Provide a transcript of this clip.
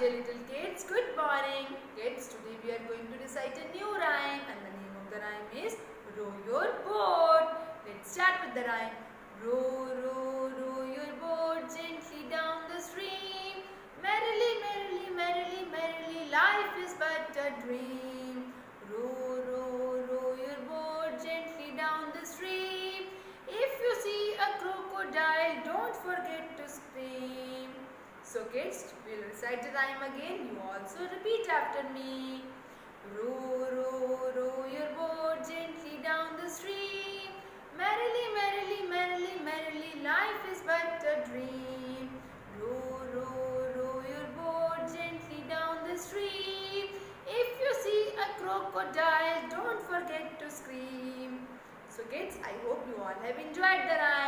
dear little kids, good morning. Kids, today we are going to recite a new rhyme and the name of the rhyme is Row Your Boat. Let's start with the rhyme. Row, row, row your boat gently down the stream. Merrily, merrily, merrily, merrily, life is but a dream. Row, row, row your boat gently down the stream. If you see a crocodile, don't forget to scream. Kids, we'll recite the rhyme again. You also repeat after me. Row, row, row your boat gently down the stream. Merrily, merrily, merrily, merrily, life is but a dream. Row, row, row your boat gently down the stream. If you see a crocodile, don't forget to scream. So kids, I hope you all have enjoyed the rhyme.